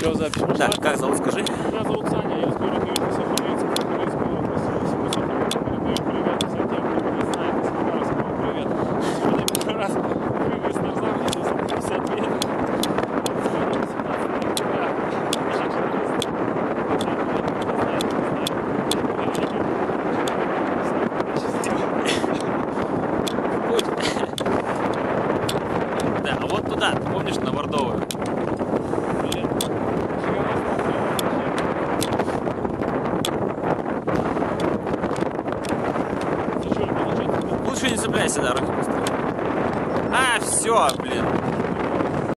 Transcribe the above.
Видеозапись пошла. Так, как зовут, скажи? Меня зовут Саня, я из города Сахалинск, Сахалинской области. Симусов передаю привет кто не знает из Хабаровского. Привет. Сегодня первый раз прыгаю с 50. Сегодня 17 ноября. Наша журналист. Да, а вот туда, ты помнишь, на Бордовую? Лучше не цепляйся, быстро. А, все, блин.